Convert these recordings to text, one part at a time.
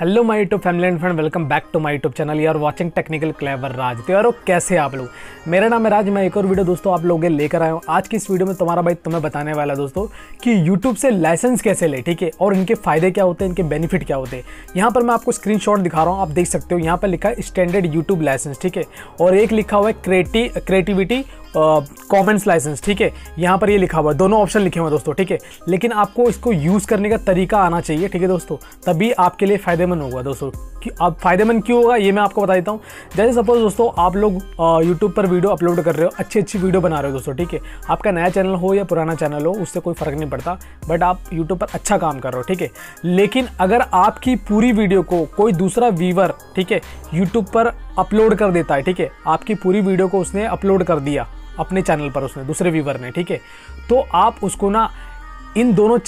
Hello my YouTube family and friend welcome back to my YouTube channel यार watching technical clever Raj तो यारो कैसे आप लोग? मेरा नाम है राज। मैं एक और वीडियो दोस्तों आप लोगों के लेकर आया हूँ। आज की इस वीडियो में तुम्हारा भाई तुम्हें बताने वाला दोस्तों कि यूट्यूब से लाइसेंस कैसे ले, ठीक है? और इनके फ़ायदे क्या होते हैं, इनके बेनिफिट क्या होते हैं। यहाँ पर मैं आपको स्क्रीन दिखा रहा हूँ। आप देख सकते हो, यहाँ पर लिखा है स्टैंडर्ड यूट्यूब लाइसेंस ठीक है? और एक लिखा हुआ है क्रिएटिव क्रिएटिविटी कॉमेंट्स लाइसेंस ठीक है? यहाँ पर ये लिखा हुआ है, दोनों ऑप्शन लिखे हुए हैं दोस्तों, ठीक है? लेकिन आपको इसको यूज़ करने का तरीका आना चाहिए, ठीक है दोस्तों? तभी आपके लिए फ़ायदेमंद होगा दोस्तों। कि अब फ़ायदेमंद क्यों होगा, ये मैं आपको बता देता हूँ। जैसे सपोज़ दोस्तों, आप लोग यूट्यूब पर वीडियो अपलोड कर रहे हो अच्छी अच्छी वीडियो बना रहे हो दोस्तों, ठीक है? आपका नया चैनल हो या पुराना चैनल हो, उससे कोई फ़र्क नहीं पड़ता बट आप यूट्यूब पर अच्छा काम कर रहे हो, ठीक है? लेकिन अगर आपकी पूरी वीडियो को कोई दूसरा व्यूवर ठीक है यूट्यूब पर अपलोड कर देता है, ठीक है? आपकी पूरी वीडियो को उसने अपलोड कर दिया अपने चैनल पर उसने, दूसरे व्यूवर ने, ठीक है? तो आप उसको ना, इन दोनों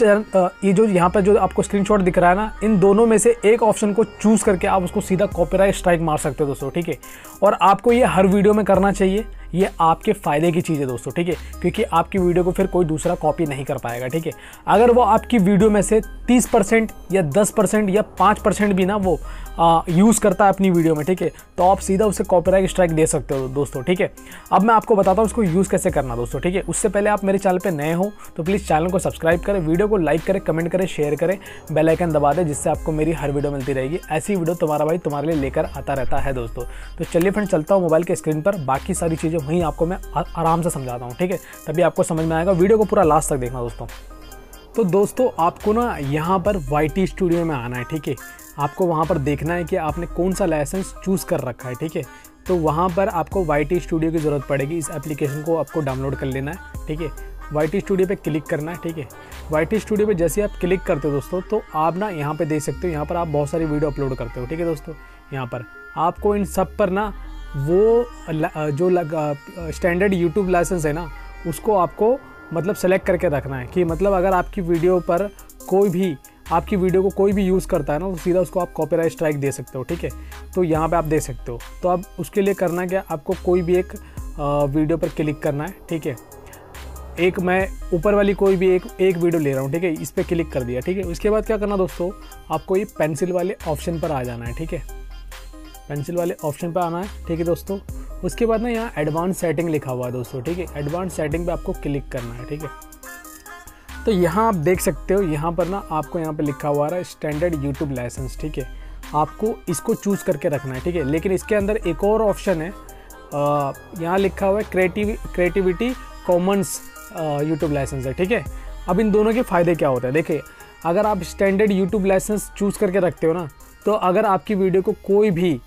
ये जो यहाँ पर जो आपको स्क्रीनशॉट दिख रहा है ना, इन दोनों में से एक ऑप्शन को चूज़ करके आप उसको सीधा कॉपीराइट स्ट्राइक मार सकते हो दोस्तों, ठीक है? और आपको ये हर वीडियो में करना चाहिए। ये आपके फ़ायदे की चीज़ है दोस्तों, ठीक है? क्योंकि आपकी वीडियो को फिर कोई दूसरा कॉपी नहीं कर पाएगा, ठीक है? अगर वो आपकी वीडियो में से 30 परसेंट या 10 परसेंट या 5 परसेंट भी ना वो यूज़ करता है अपनी वीडियो में, ठीक है? तो आप सीधा उसे कॉपीराइट स्ट्राइक दे सकते हो दोस्तों, ठीक है? अब मैं आपको बताता हूँ उसको यूज़ कैसे करना दोस्तों, ठीक है? उससे पहले आप मेरे चैनल पर नए हो तो प्लीज़ चैनल को सब्सक्राइब करें, वीडियो को लाइक करें कमेंट करें शेयर करें बेलाइकन दबा दें, जिससे आपको मेरी हर वीडियो मिलती रहेगी। ऐसी वीडियो तुम्हारा भाई तुम्हारे लिए लेकर आता रहता है दोस्तों। तो चलिए फ्रेंड चलता हूँ मोबाइल के स्क्रीन पर, बाकी सारी चीज़ें वहीं आपको मैं आराम से समझाता हूँ, ठीक है? तभी आपको समझ में आएगा। वीडियो को पूरा लास्ट तक देखना दोस्तों। तो दोस्तों, आपको ना यहाँ पर वाईटी स्टूडियो में आना है, ठीक है? आपको वहाँ पर देखना है कि आपने कौन सा लाइसेंस चूज़ कर रखा है, ठीक है? तो वहाँ पर आपको वाईटी स्टूडियो की ज़रूरत पड़ेगी। इस एप्लीकेशन को आपको डाउनलोड कर लेना है, ठीक है? वाई स्टूडियो पे क्लिक करना है, ठीक है? वाई स्टूडियो पे जैसे आप क्लिक करते हो दोस्तों तो आप ना यहाँ पे देख सकते हो, यहाँ पर आप बहुत सारी वीडियो अपलोड करते हो, ठीक है दोस्तों? यहाँ पर आपको इन सब पर ना वो जो स्टैंडर्ड यूट्यूब लाइसेंस है ना, उसको आपको मतलब सेलेक्ट करके रखना है कि मतलब अगर आपकी वीडियो पर कोई भी, आपकी वीडियो को कोई भी यूज़ करता है ना तो सीधा उसको आप कॉपीराइट स्ट्राइक दे सकते हो, ठीक है? तो यहाँ पे आप दे सकते हो। तो अब उसके लिए करना क्या, आपको कोई भी एक वीडियो पर क्लिक करना है, ठीक है? एक मैं ऊपर वाली कोई भी एक एक वीडियो ले रहा हूँ, ठीक है? इस पर क्लिक कर दिया, ठीक है? उसके बाद क्या करना दोस्तों, आपको ये पेंसिल वाले ऑप्शन पर आ जाना है, ठीक है? पेंसिल वाले ऑप्शन पर आना है, ठीक है दोस्तों? उसके बाद ना यहाँ एडवांस सेटिंग लिखा हुआ है दोस्तों, ठीक है? एडवांस सेटिंग पे आपको क्लिक करना है, ठीक है? तो यहाँ आप देख सकते हो, यहाँ पर ना आपको यहाँ पे लिखा हुआ है स्टैंडर्ड यूट्यूब लाइसेंस ठीक है? आपको इसको चूज़ करके रखना है, ठीक है? लेकिन इसके अंदर एक और ऑप्शन है यहाँ लिखा हुआ है creative creativity commons YouTube license है, ठीक है? अब इन दोनों के फ़ायदे क्या होते हैं? देखिए, अगर आप स्टैंडर्ड यूट्यूब लाइसेंस चूज़ करके रखते हो ना तो अगर आपकी वीडियो को कोई भी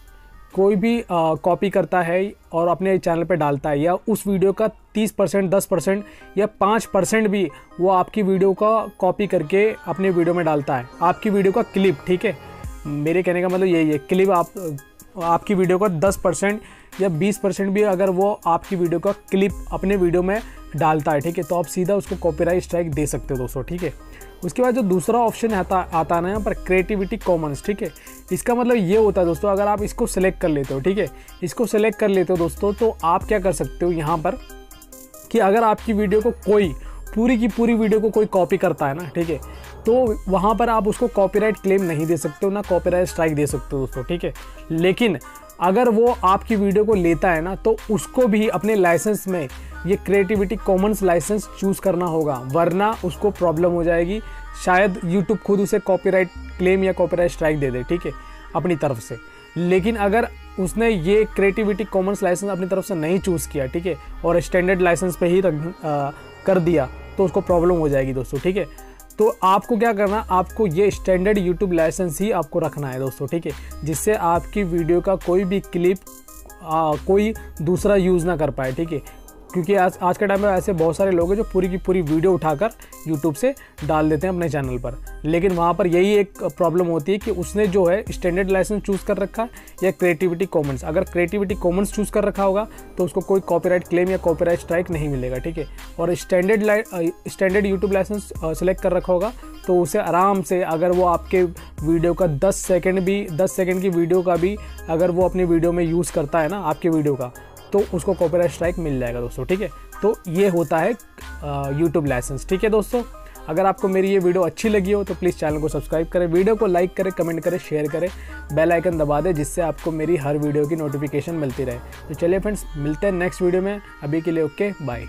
कोई भी कॉपी करता है और अपने चैनल पर डालता है, या उस वीडियो का 30 परसेंट, दस परसेंट या 5 परसेंट भी वो आपकी वीडियो का कॉपी करके अपने वीडियो में डालता है। आपकी वीडियो का क्लिप ठीक है? मेरे कहने का मतलब यही है क्लिप आप आपकी वीडियो का 10 परसेंट या 20 परसेंट भी अगर वो आपकी वीडियो का क्लिप अपने वीडियो में डालता है, ठीक है? तो आप सीधा उसको कॉपीराइट स्ट्राइक दे सकते हो दोस्तों, ठीक है? उसके बाद जो दूसरा ऑप्शन आता आता है ना यहाँ पर क्रिएटिविटी कॉमन्स ठीक है? इसका मतलब ये होता है दोस्तों, अगर आप इसको सेलेक्ट कर लेते हो, ठीक है? इसको सेलेक्ट कर लेते हो दोस्तों तो आप क्या कर सकते हो यहाँ पर कि अगर आपकी वीडियो को कोई, पूरी की पूरी वीडियो को कोई कॉपी करता है ना, ठीक है? तो वहाँ पर आप उसको कॉपीराइट क्लेम नहीं दे सकते हो, ना कॉपीराइट स्ट्राइक दे सकते हो दोस्तों, ठीक है? लेकिन अगर वो आपकी वीडियो को लेता है ना तो उसको भी अपने लाइसेंस में ये क्रिएटिविटी कॉमन्स लाइसेंस चूज़ करना होगा, वरना उसको प्रॉब्लम हो जाएगी। शायद यूट्यूब खुद उसे कॉपीराइट क्लेम या कॉपीराइट स्ट्राइक दे दे, ठीक है? अपनी तरफ़ से। लेकिन अगर उसने ये क्रिएटिविटी कॉमन्स लाइसेंस अपनी तरफ़ से नहीं चूज़ किया, ठीक है? और स्टैंडर्ड लाइसेंस पे ही रख कर दिया तो उसको प्रॉब्लम हो जाएगी दोस्तों, ठीक है? तो आपको क्या करना आपको ये स्टैंडर्ड यूट्यूब लाइसेंस ही आपको रखना है दोस्तों ठीक है? जिससे आपकी वीडियो का कोई भी क्लिप आ, कोई दूसरा यूज़ ना कर पाए ठीक है? क्योंकि आज आज के टाइम में ऐसे बहुत सारे लोग हैं जो पूरी की पूरी वीडियो उठाकर यूट्यूब से डाल देते हैं अपने चैनल पर। लेकिन वहाँ पर यही एक प्रॉब्लम होती है कि उसने जो है स्टैंडर्ड लाइसेंस चूज़ कर रखा है या क्रिएटिविटी कॉमन्स अगर क्रिएटिविटी कॉमन्स चूज़ कर रखा होगा तो उसको कोई कॉपीराइट क्लेम या कॉपीराइट स्ट्राइक नहीं मिलेगा, ठीक है? और standard standard YouTube license select कर रखा होगा तो उसे आराम से अगर वो आपके वीडियो का 10 सेकंड भी 10 सेकंड की वीडियो का भी अगर वो अपनी वीडियो में यूज़ करता है ना, आपके वीडियो का तो उसको कॉपीराइट स्ट्राइक मिल जाएगा दोस्तों, ठीक है? तो ये होता है यूट्यूब लाइसेंस ठीक है दोस्तों? अगर आपको मेरी ये वीडियो अच्छी लगी हो तो प्लीज़ चैनल को सब्सक्राइब करें, वीडियो को लाइक करें कमेंट करें शेयर करें बेल आइकन दबा दें, जिससे आपको मेरी हर वीडियो की नोटिफिकेशन मिलती रहे। तो चलिए फ्रेंड्स मिलते हैं नेक्स्ट वीडियो में। अभी के लिए ओके बाय